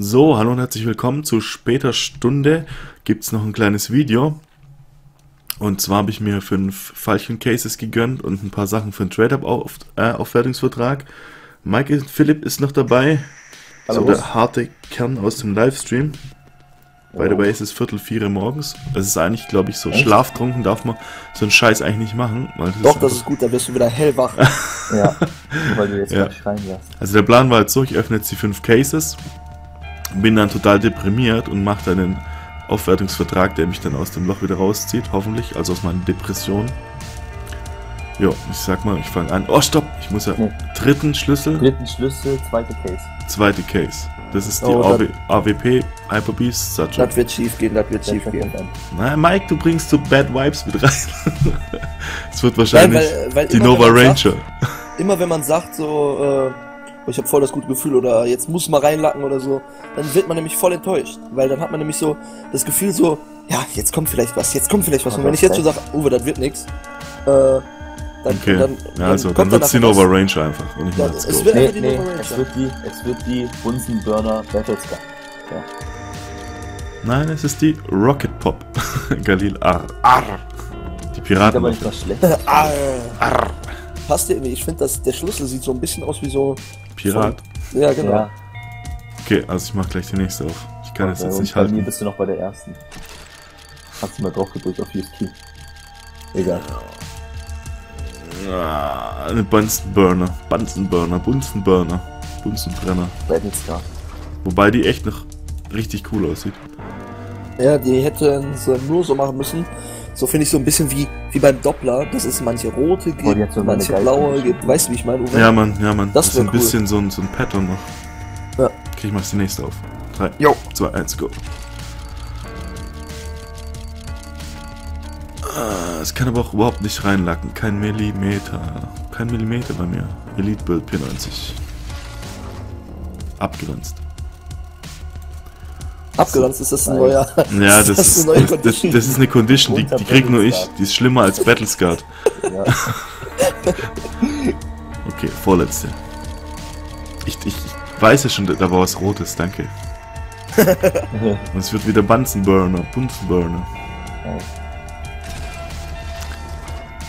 So, hallo und herzlich willkommen. Zu später Stunde gibt es noch ein kleines Video. Und zwar habe ich mir fünf Falcon Cases gegönnt und ein paar Sachen für einen Trade-Up-Aufwertungsvertrag. Äh, Mike Philipp ist noch dabei. Hallo. So der harte Kern aus dem Livestream. By the way, es ist Viertel vier morgens. Es ist eigentlich, glaube ich, so Echt? schlaftrunken darf man so einen Scheiß eigentlich nicht machen. Das Doch, ist das ist gut, da wirst du wieder hellwach. ja, weil du jetzt ja. schreien lässt. Also der Plan war jetzt so, ich öffne jetzt die fünf Cases, bin dann total deprimiert und mache dann einen Aufwertungsvertrag, der mich dann aus dem Loch wieder rauszieht, hoffentlich, also aus meiner Depression. Jo, ich sag mal, ich fange an. Oh, stopp! Ich muss ja. Nee. Dritten Schlüssel. Dritten Schlüssel, zweite Case. Zweite Case. Das ist die oh, AW, AWP Hyperbeast Satchel. Das wird schief gehen, das wird schief gehen. Na, Mike, du bringst so Bad Vibes mit rein. Es wird wahrscheinlich Nein, weil, weil die Nova Ranger. Sagt, immer wenn man sagt so, äh, ich habe voll das gute Gefühl oder jetzt muss man reinlacken oder so, dann wird man nämlich voll enttäuscht, weil dann hat man nämlich so das Gefühl so, ja, jetzt kommt vielleicht was, jetzt kommt vielleicht was. Und wenn ich jetzt schon sage, Uwe, das wird nichts, äh, dann, okay. dann, dann, ja, also, dann, wird es die Nova Ranger einfach und nicht ja, Let's es Wird nee, die nee, Nova Ranger. Es wird die, es wird die Bunsen Burner Battlestar. Ja. Nein, es ist die Rocket Pop. Galil Arr. Arr. Die Piraten. Aber nicht was schlecht. Arr. Arr. Passt dir, ich finde, der Schlüssel sieht so ein bisschen aus wie so Pirat. Von, ja, genau. Ja. Okay, also ich mach gleich die nächste auf. Ich kann okay, das jetzt nicht halten. Bei mir bist du noch bei der ersten. Hast du mal drauf gedrückt auf USP. Egal. Ah, eine Bunsen Burner. Bunsen Burner. Bunsen Burner. Bunsen Brenner. Battlestar. Wobei die echt noch richtig cool aussieht. Ja, die hätten es nur so machen müssen. So finde ich so ein bisschen wie, wie beim Doppler, dass es manche rote gibt, oh, so manche blaue gibt. Weißt du, wie ich meine? Ja, Mann, ja, Mann. Das, das ist ein cool. bisschen so ein, so ein Pattern noch. Ja. Okay, ich mach die nächste auf. 3, 2, 1, go. Ah, es kann aber auch überhaupt nicht reinlacken. Kein Millimeter. Kein Millimeter bei mir. Elite Build P90. Abgrenzt. Abgeranzt ist das ein neuer. Ja, das, ist, das, ist, das, das ist eine Condition, die, die krieg nur ich. Die ist schlimmer als Battlescard. Ja. okay, vorletzte. Ich, ich, ich weiß ja schon, da war was Rotes, danke. Und es wird wieder Bunsenburner, Bunsenburner.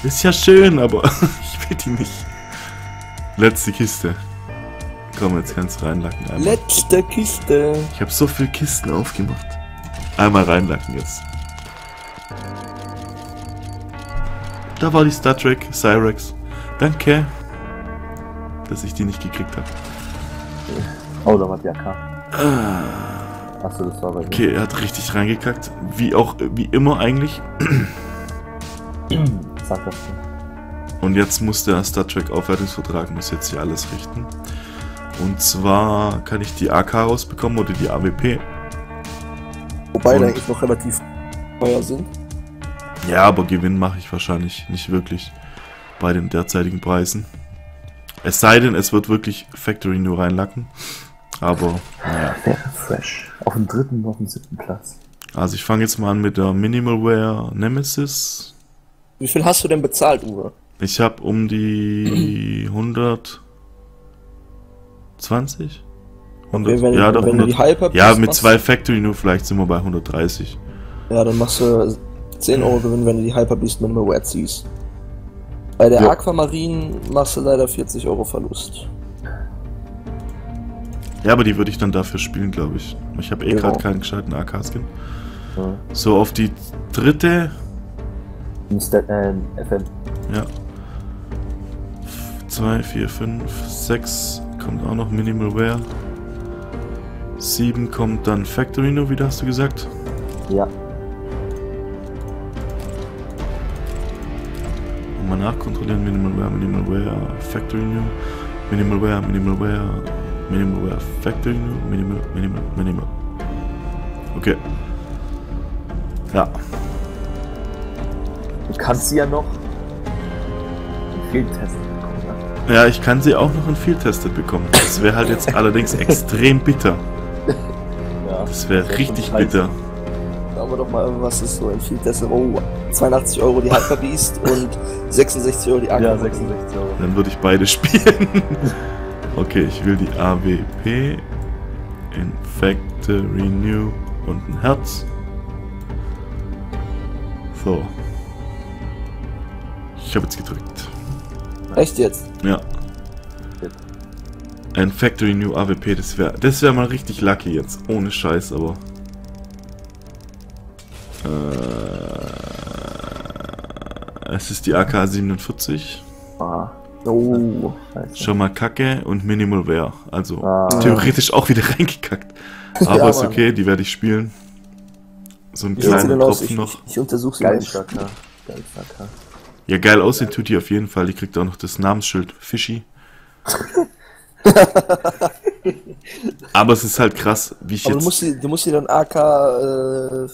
Ist ja schön, aber ich will die nicht. Letzte Kiste. Komm, jetzt kannst du reinlacken. Einmal. Letzte Kiste. Ich habe so viele Kisten aufgemacht. Einmal reinlacken jetzt. Da war die Star Trek Cyrex. Danke, dass ich die nicht gekriegt habe. Oh, da war die AK. Ah. Achso, das war bei Okay, er hat richtig reingekackt. Wie auch, wie immer eigentlich. Sag das. Und jetzt muss der Star Trek Aufwertungsvertrag muss jetzt hier alles richten. Und zwar kann ich die AK rausbekommen oder die AWP. Wobei die eigentlich noch relativ teuer sind. Ja, aber Gewinn mache ich wahrscheinlich nicht wirklich bei den derzeitigen Preisen. Es sei denn, es wird wirklich Factory nur reinlacken. Aber, naja. Fresh. Auf dem dritten, auf dem siebten Platz. Also ich fange jetzt mal an mit der Minimalware Nemesis. Wie viel hast du denn bezahlt, Uwe? Ich habe um die 100 20? 100, okay, wenn, ja, doch, wenn 100, die Hyper Ja, mit zwei Factory nur vielleicht sind wir bei 130. Ja, dann machst du 10 Euro Gewinn, wenn du die Hyper Beast Minimal Wet ziehst. Bei der ja. Aquamarine machst du leider 40 Euro Verlust. Ja, aber die würde ich dann dafür spielen, glaube ich. Ich habe eh genau. gerade keinen gescheiten AK-Skin. Ja. So, auf die dritte. Mr. Äh, FM. Ja. 2, 4, 5, 6, kommt auch noch Minimal Wear. 7 kommt dann Factory nur wieder, hast du gesagt? Ja. Mal nachkontrollieren, Minimal Wear, Minimal Wear, Factory New, Minimal Wear, Minimal Wear, Minimal Wear, Factory New, Minimal, Minimal, Minimal. Okay. Ja. Du kannst sie ja noch viel testen. Ja, ich kann sie auch noch in Field-Tested bekommen. Das wäre halt jetzt allerdings extrem bitter. Ja, das wäre richtig bitter. Wir doch mal, was ist so in Field-Tested? Oh, 82 Euro die Hyper Beast und 66 Euro die Aqua. Ja, 66 Euro. Dann würde ich beide spielen. okay, ich will die AWP in Factory New und ein Herz. So. Ich habe jetzt gedrückt. Echt jetzt? Ja. Ein Factory New AWP, das wäre das wär mal richtig lucky jetzt. Ohne Scheiß, aber. Äh, es ist die AK-47. Ah. Oh, scheiße. Schon mal Kacke und Minimal Wear. Also Ah. theoretisch auch wieder reingekackt. Aber Ja, ist okay, die werde ich spielen. So denn aus? Tropfen Ich, noch. ich, ich untersuche sie Geil. Starker. Geil, Starker. Ja, geil aussehen tut die auf jeden Fall. Die kriegt auch noch das Namensschild Fishy. Aber es ist halt krass, wie ich Aber du jetzt. musst, sie, du musst sie dann AK äh,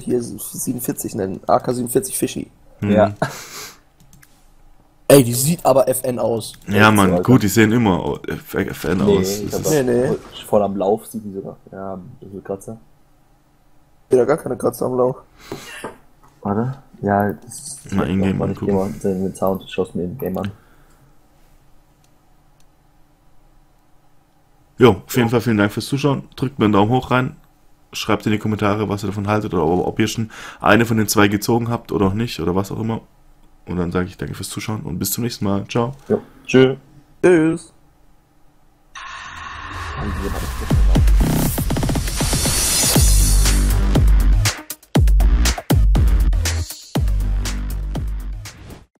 hier 47 nennen. AK 47 Fishy. Hm. Ja. Ey, die sieht aber FN aus. Ja, so, Mann, Alter. gut, die sehen immer Fan Nee, aus. ich Das ist, Nee, nee. voll am Lauf sieht die sogar. Ja, ein bisschen Kratzer. Wieder gar keine Kratzer am Lauch. Warte. Ja, das ist. Mal in-game Warte, ich geh angucken. mal in den Inventar und schaust mir in Game an. Jo, auf jeden Fall vielen Dank fürs Zuschauen. Drückt mir einen Daumen hoch rein. Schreibt in die Kommentare, was ihr davon haltet oder ob ihr schon eine von den zwei gezogen habt oder auch nicht oder was auch immer. Und dann sage ich danke fürs Zuschauen und bis zum nächsten Mal. Ciao. Ja. Tschö. Tschüss. Jemand-